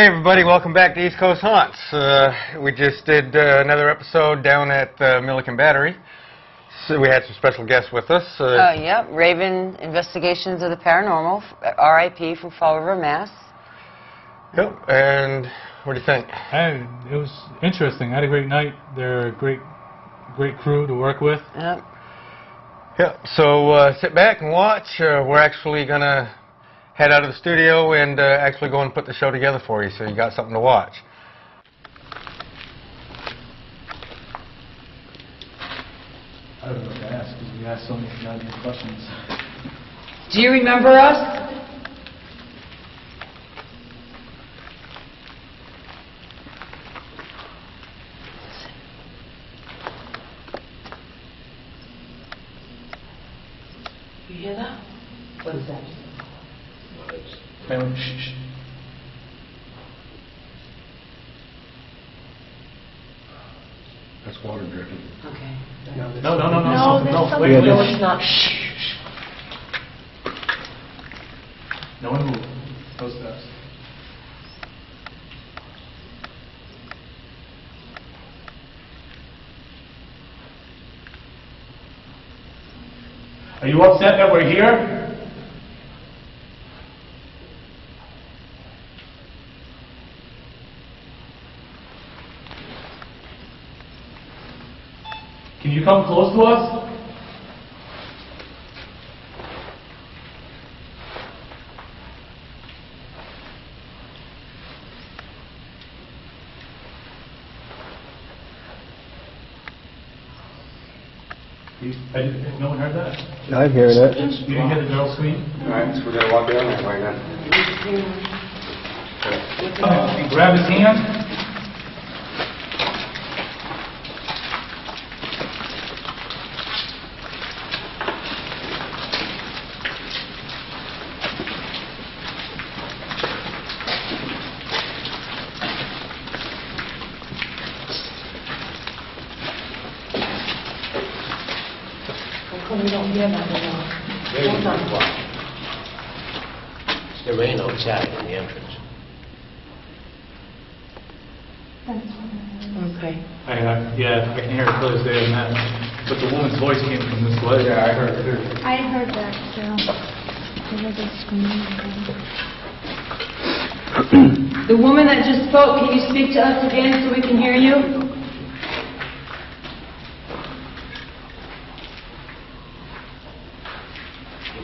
Hey everybody, welcome back to East Coast Haunts. Uh, we just did uh, another episode down at uh, Milliken Battery. So we had some special guests with us. Uh, Uh, yep, Raven Investigations of the Paranormal, RIP from Fall River, Mass. yep, and what do you think? I, it was interesting. I had a great night. They're a great, great crew to work with. Yep. Yep, so uh, sit back and watch. Uh, we're actually going to head out of the studio and uh, actually go and put the show together for you so you got something to watch. I don't know what to ask because we asked so many goddamn questions. Do you remember us? You hear that? What is that? Family, shh, shh. That's water dripping. Okay. No, no, no, no. No, something- there's something- wait, wait, no, wait. it's not. Shh, shh. No one move. No steps. Are you upset that we're here? Can you come close to us? You, I didn't, no one heard that? I'm hearing it. You didn't hear the girl scream? Alright, so we're gonna walk down that way then. Uh, Grab his hand. How come we don't hear that anymore? Hold on. There rain outside in the entrance. Okay. I, uh, yeah, I can hear it clear as day on that. But the woman's voice came from this way. Yeah, I heard it too. I heard that too. There was a scream. The woman that just spoke, can you speak to us again so we can hear you?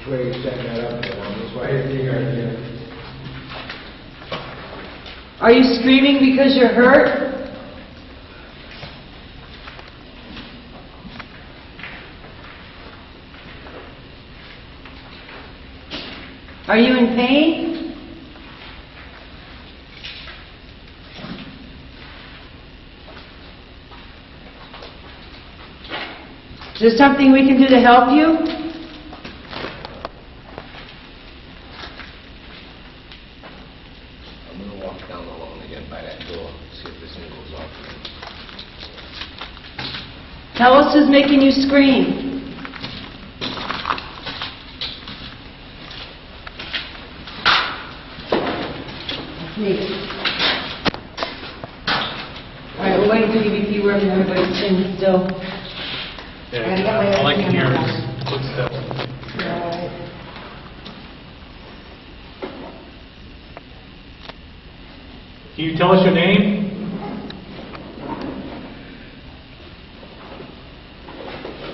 Which way you set that up, John? This way, I think I can. Are you screaming because you're hurt? Are you in pain? Is there something we can do to help you? I'm gonna walk down the lawn again by that door, see if this thing goes off. Tell us who's making you scream. Me. All right, we're waiting for EVP work and everybody's sitting still. Yeah, all I can hear is footsteps. Can you tell us your name?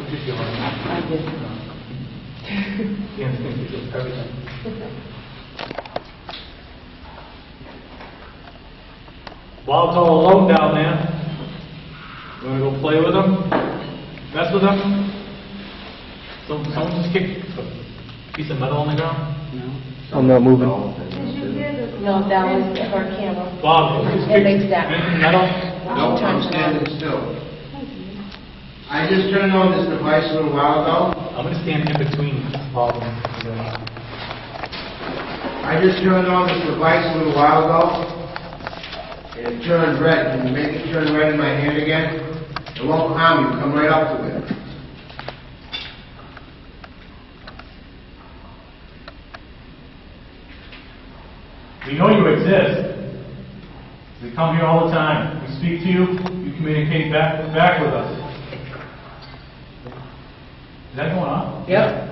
What did you want? I did. Can't think of everything. Wild's all alone down there. You wanna go play with him? Mess with him? So someone just kicked a piece of metal on the ground? No. I'm not moving. No, that was her camera. Bob, did you just It kick makes that. metal? No, I'm standing still. I just turned on this device a little while ago. I'm gonna stand in between Bob and uh, I just turned on this device a little while ago. And it turned red. Can you make it turn red in my hand again? It won't harm you. Come right up to it. We know you exist. We come here all the time. We speak to you. You communicate back, back with us. Is that going on? Yep.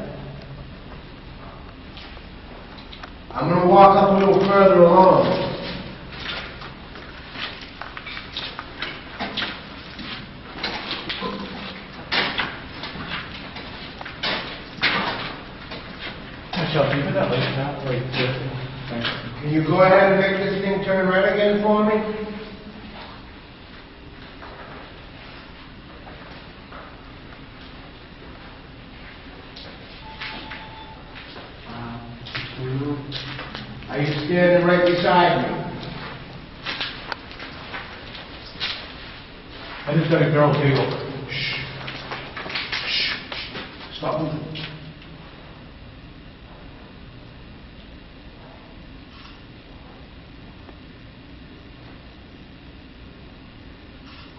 I'm gonna walk up a little further along. You put that light down? Wait, just- Can you go ahead and make this thing turn red again for me? Are you standing right beside me? I just got a girl table. Stop moving.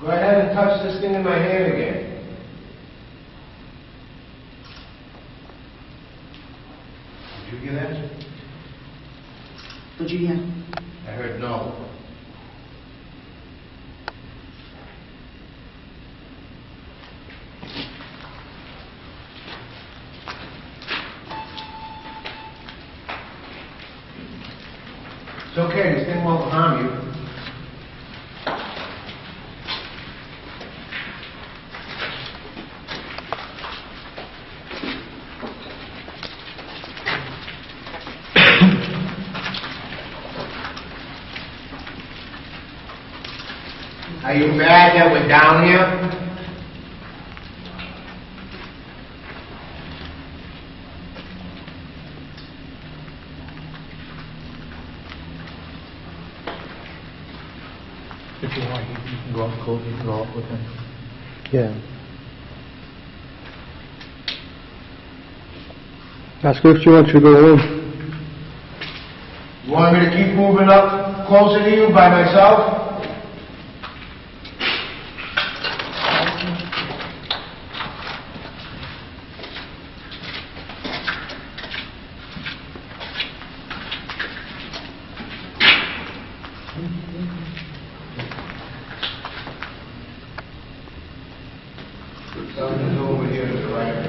Go ahead and touch this thing in my hand again. Did you hear that? What'd you hear? I heard no. It's okay, this thing won't harm you. Are you mad that we're down here? If you want, you can go up close, you can go up with him. Yeah. Ask her if she wants you to go alone. You want me to keep moving up closer to you by myself? Something's over here to the right.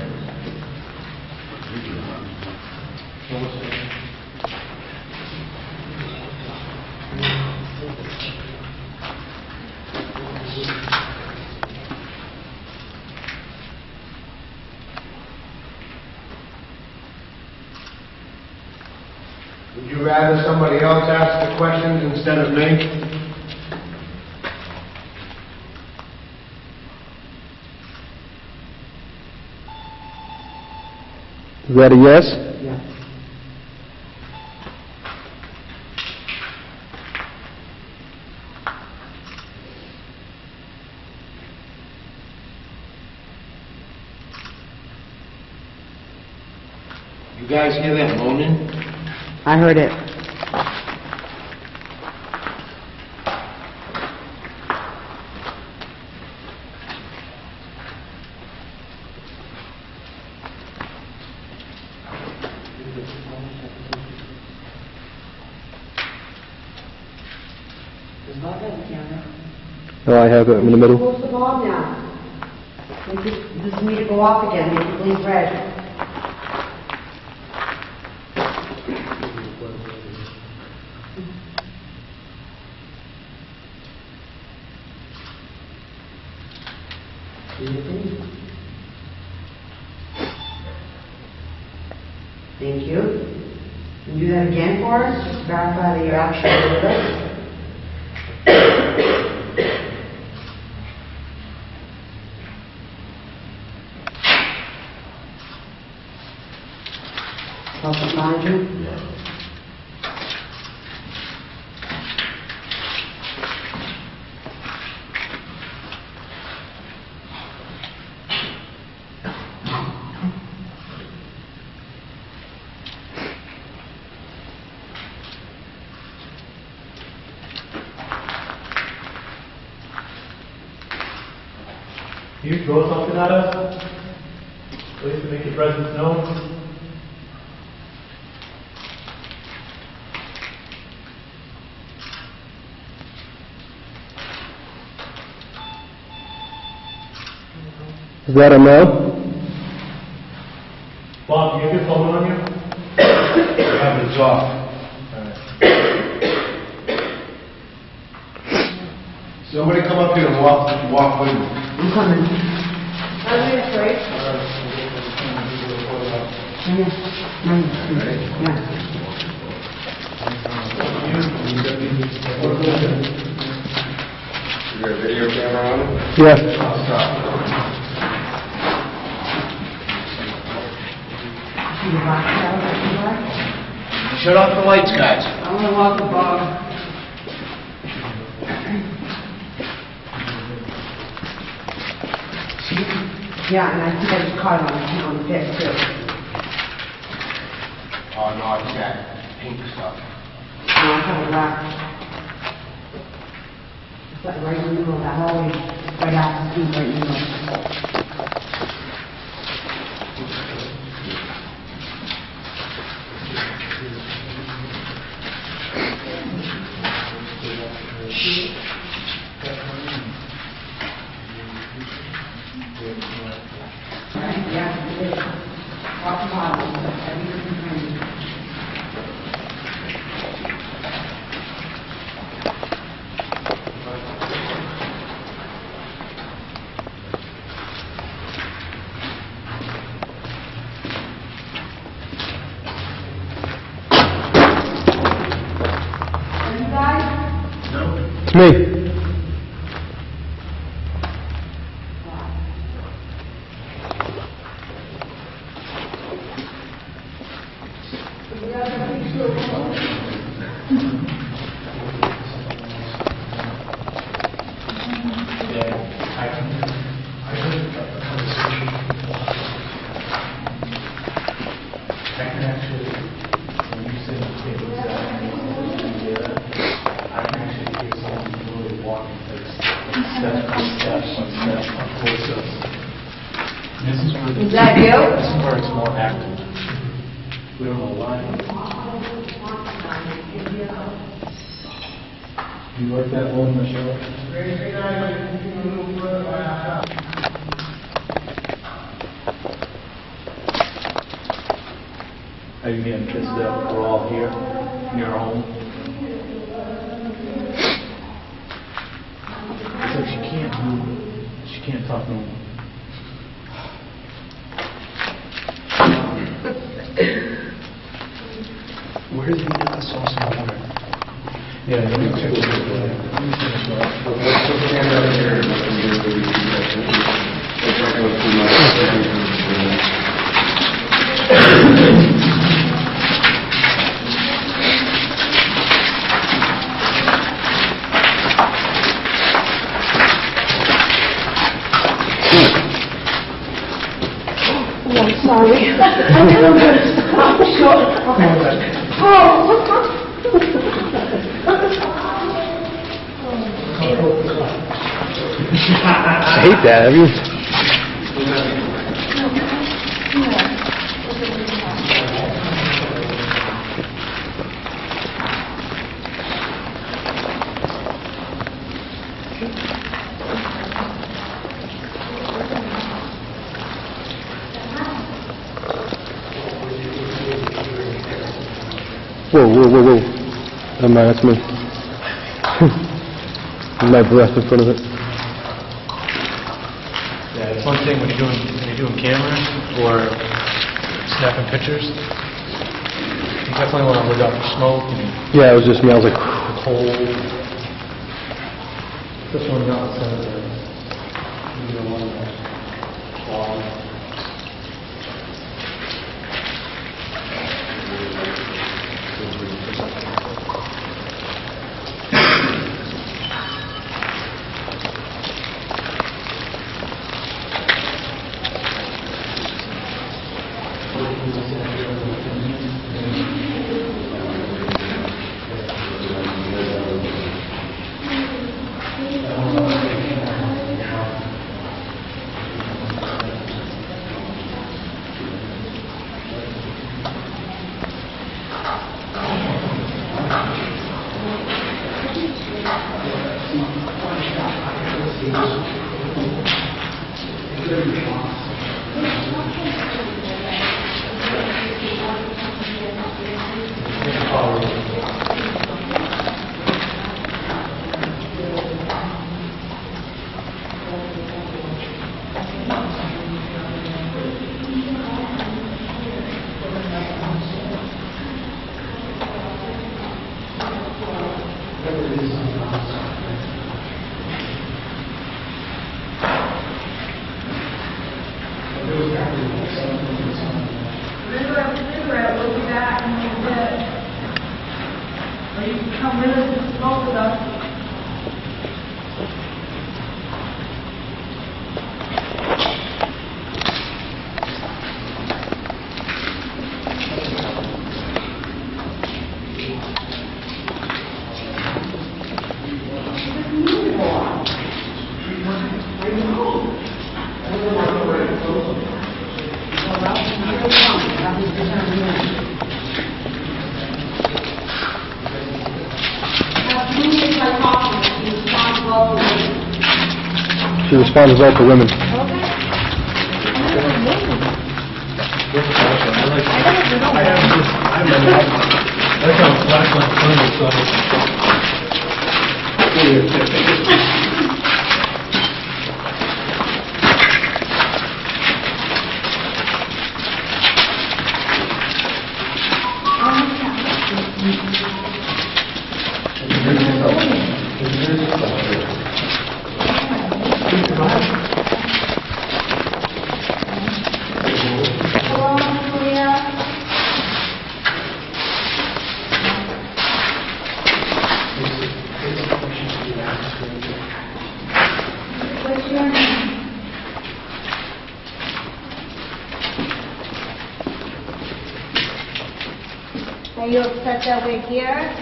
Would you rather somebody else ask the questions instead of me? Is that a yes? You guys hear that moaning? I heard it. I have it in the middle. Close the bulb now. This, this to go off again, make it blink red. Thank you. Can you do that again for us, just verify that you're actually with us? Help them find you? You throw something at us? Please to make your presence known. Is that a no? Bob, do you have your phone on you? I have the off. Somebody come up here and walk, walk with me. I'm coming. Are you afraid? Yeah. Is there a video camera on it? Yeah. I'll stop. See the box out that you like? Shut off the lights, guys. I'm gonna walk the dog. Yeah, and I think I just caught it on, the, on the pic too. Oh, no, it's that pink stuff. No, I'm coming back. It's like right in the middle of that hallway, right after the right in the middle. Right, yeah, it is. Top to bottom, everything behind you. It's me. I can actually, when you say you take those out, I can actually take someone really walking first. Step by step, one step, one full step. This is where, the- Is that you? this is where it's more active. We don't know why. You like that one, Michelle? Are you getting pissed we're in your home? Like she can't move, she can't talk no more. Where's the uh, sauce and water? Yeah, you can check it. Let me finish that. Oh, I'm sorry. I think I'm gonna stop short. Oh. I mean, whoa, whoa, whoa, whoa. Never mind, that's me. My breath in front of it. It's one thing when you're doing, when you're doing cameras or snapping pictures. You definitely want to look out for smoke and Yeah, it was just me. I was like, cold. This one got some of the, you know, one of the, Responds well to women. That's how flashlight clinic, so. What's your name? Upset that we're here?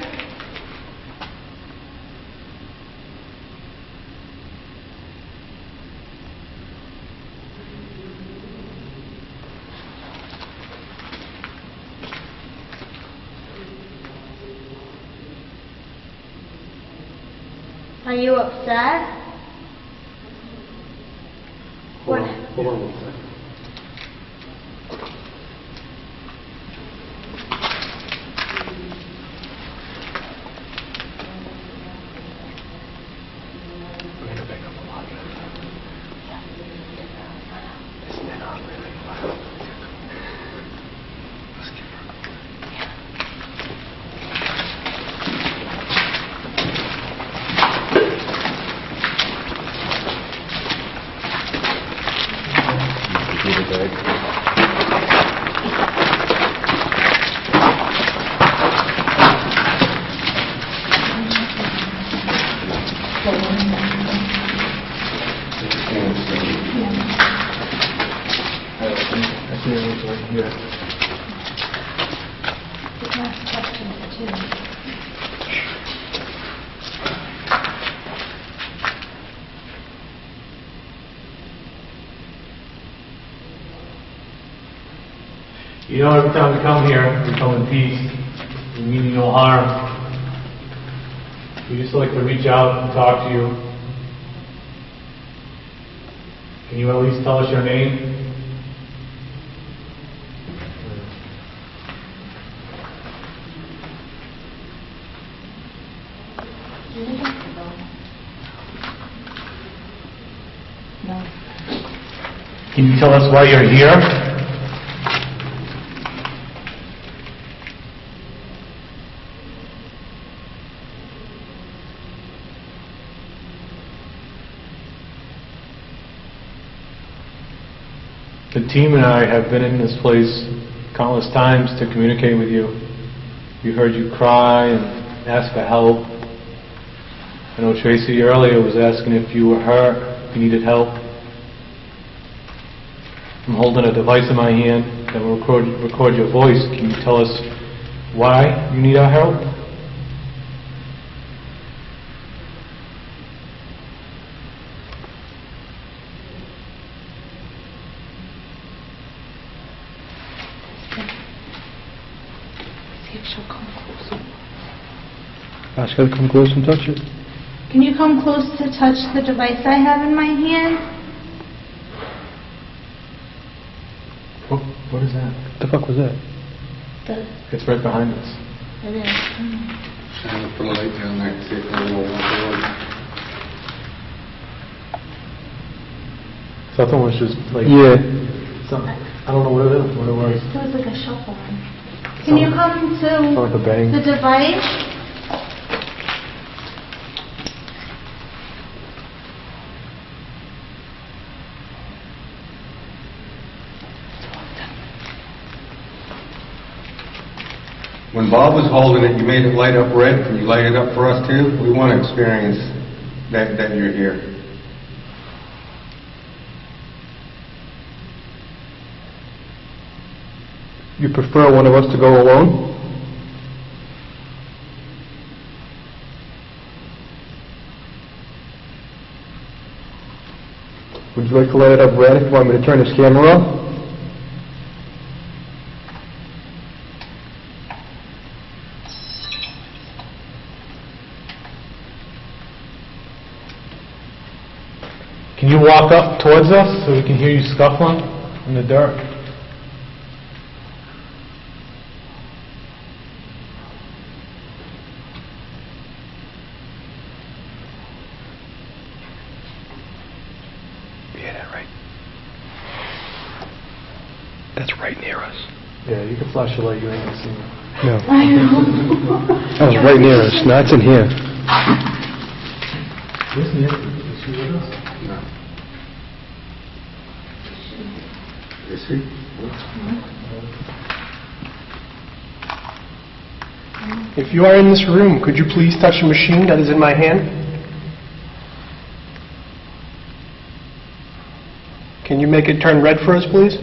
Are you upset? What? Hold on one second. I see it right here. You know, every time we come come in peace, we mean no harm. We just like to reach out and talk to you. Can you at least tell us your name? Can you tell us why you're here? The team and I have been in this place countless times to communicate with you. We heard you cry and ask for help. I know Tracy earlier was asking if you were hurt, if you needed help. I'm holding a device in my hand. that will record, record your voice. Can you tell us why you need our help? See if she'll come closer. Ask her come close and touch it. Can you come close to touch the device I have in my hand? What, what is that? The fuck was that? The, It's right behind us. it is. Shine the light down there and see if anyone will walk over. So I thought it was just like... Yeah. Something. I don't know what it is, what it was. It was like a shuffle. Can you come Sounded to like a bang. the device? Bob was holding it, you made it light up red. Can you light it up for us too? We want to experience that, that you're here. You prefer one of us to go alone? Would you like to light it up red if you want me to turn this camera off? Can you walk up towards us so we can hear you scuffling in the dark? Yeah, that right. That's right near us. Yeah, you can flash a light, you ain't gonna see me. No, I know. that was right near us. No, it's in here. Where's Nancy? Is she with us? If you are in this room, could you please touch the machine that is in my hand? Can you make it turn red for us, please?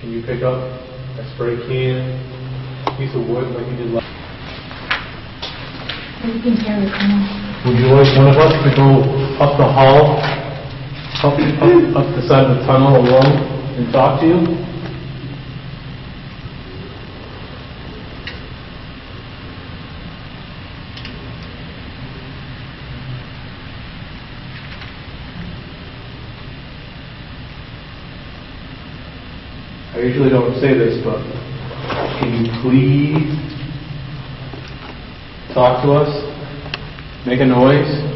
Can you pick up a spray can, piece of wood like you did last? You can hear it coming. Would you like one of us to go up the hall, up, up, up the side of the tunnel alone and talk to you? I usually don't say this, but can you please talk to us? Make a noise?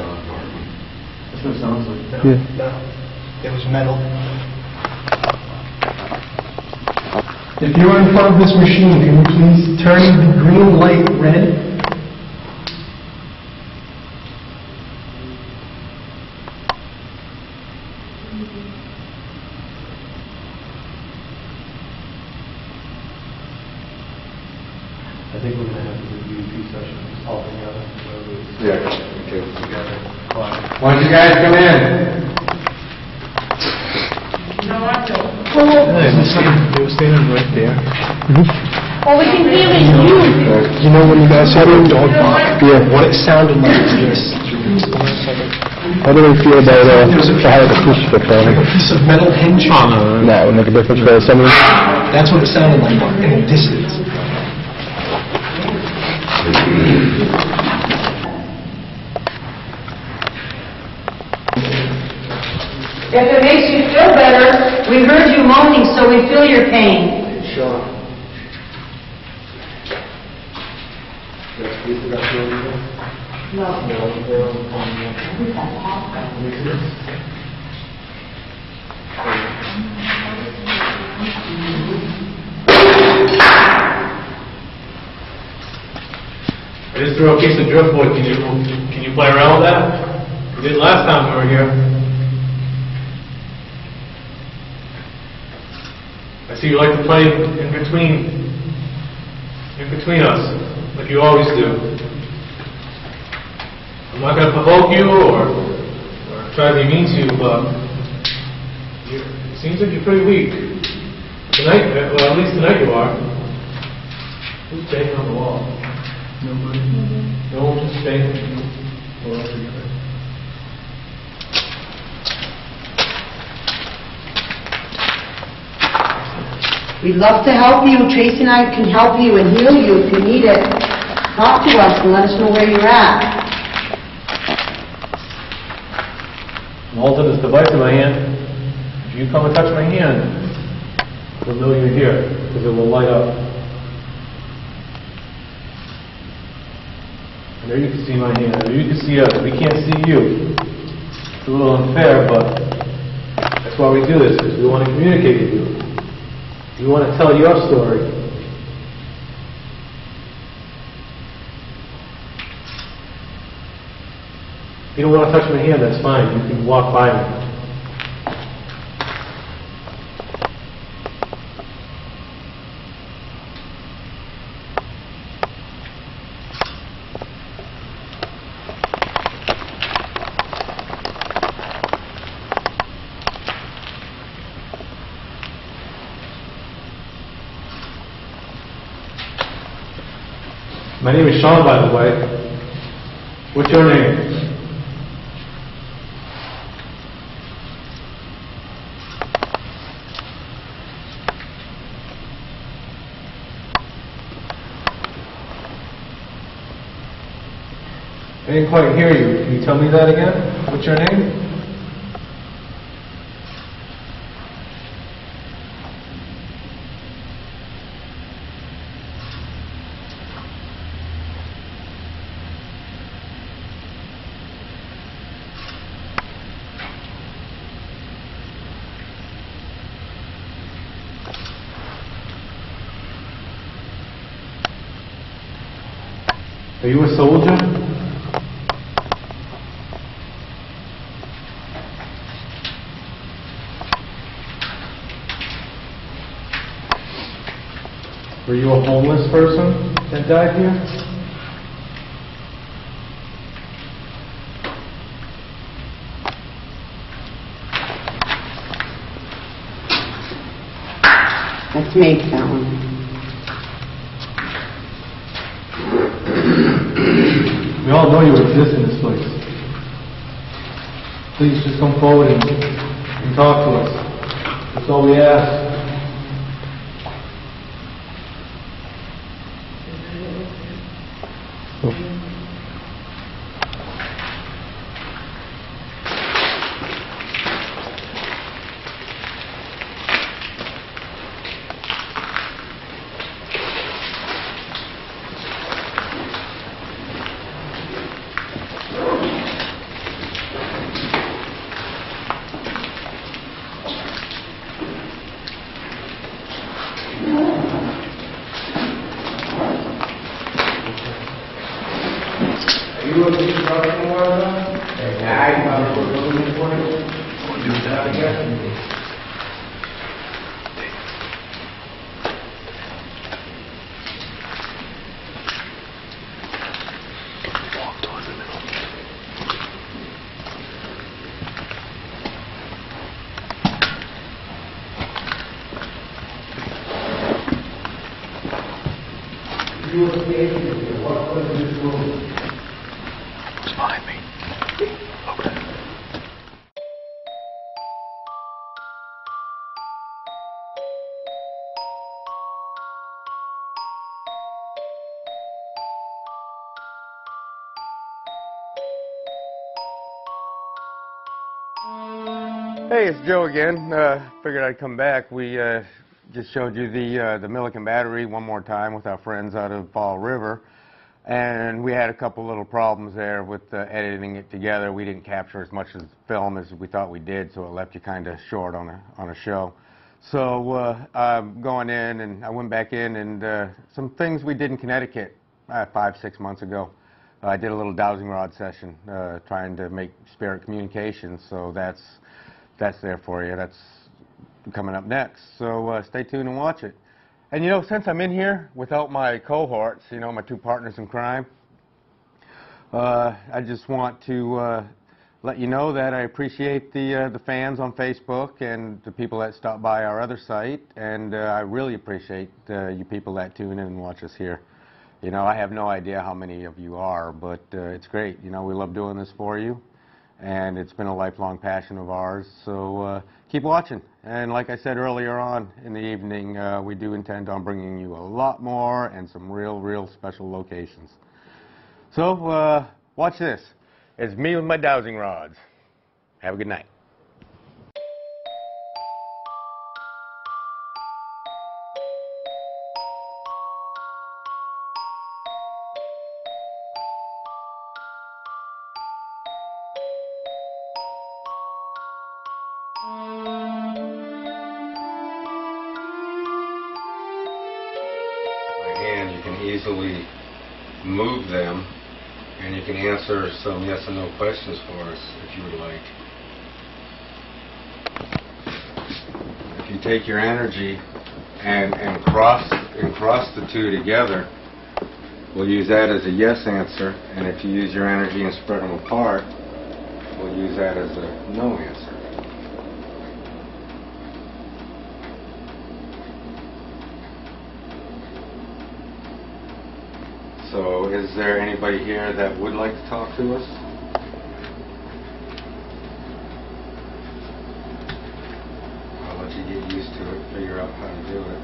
That's what it sounds like. Yeah. It was metal. If you are in front of this machine, can you please turn the green light red? I think we're gonna have to do EVP sessions all together. whatever it is. Yeah, me too. Together. Why? Why don't you guys come in? They were standing, they were standing right there. Well, we can hear it you. You know when you guys said it? Yeah. What it sounded like was this. How do they feel about, uh, if I had a crucifix on Like a piece of metal hinge. Nah, it would make a difference for some of. That's what it sounded like in the distance. If it makes you feel better, we heard you moaning, so we feel your pain. A piece of driftwood, can you, can you play around with that? You did last time we were here. I see you like to play in between, in between us, like you always do. I'm not gonna provoke you or, or try to be mean to you, but it seems like you're pretty weak. Tonight, uh, well, at least tonight you are. Who's banging on the wall? Nobody. No one just banging? Well, that's together. We'd love to help you. Tracy and I can help you and heal you if you need it. Talk to us and let us know where you're at. I'm holding this device in my hand. If you come and touch my hand, we'll know you're here, because it will light up. Know you can see my hand, know you can see us, we can't see you. It's a little unfair, but that's why we do this, because we want to communicate with you. We want to tell your story. If you don't want to touch my hand, that's fine, you can walk by me. My name is Sean, by the way. What's your name? I didn't quite hear you. Can you tell me that again? What's your name? Are you a soldier? Were you a homeless person that died here? Let's make that one. We all know you exist in this place. Please just come forward and, and talk to us. That's all we ask. You a construction worker? Yeah, I probably put building for. Do that again? Joe again. Uh, figured I'd come back. We uh, just showed you the uh, the Milliken Battery one more time with our friends out of Fall River, and we had a couple little problems there with uh, editing it together. We didn't capture as much of the film as we thought we did, so it left you kind of short on a on a show. So uh, I'm going in, and I went back in, and uh, some things we did in Connecticut five, six months ago. I did a little dowsing rod session, uh, trying to make spirit communication, so that's, that's there for you. That's coming up next. So uh, stay tuned and watch it. And you know, since I'm in here without my cohorts, you know, my two partners in crime, uh, I just want to uh, let you know that I appreciate the uh, the fans on Facebook and the people that stop by our other site, and uh, I really appreciate uh, you people that tune in and watch us here. You know, I have no idea how many of you are, but it's great. You know, we love doing this for you, and it's been a lifelong passion of ours. So uh, keep watching. And like I said earlier on in the evening, uh, we do intend on bringing you a lot more and some real, real special locations. So uh, watch this. It's me with my dowsing rods. Have a good night. Answer some yes and no questions for us if you would like. If you take your energy and, and cross and cross the two together, we'll use that as a yes answer, and if you use your energy and spread them apart, we'll use that as a no answer. So is there anybody here that would like to talk to us? I'll let you get used to it, figure out how to do it.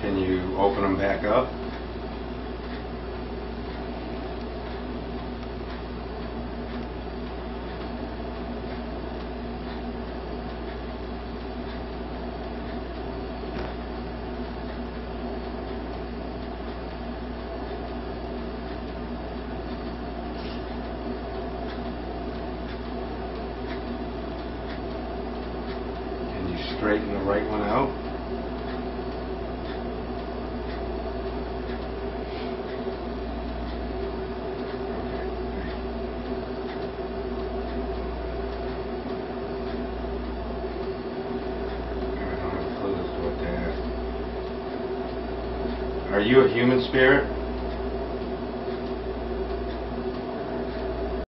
Can you open them back up? Can you straighten the right one out? I don't have a clue as to what to ask. Are you a human spirit?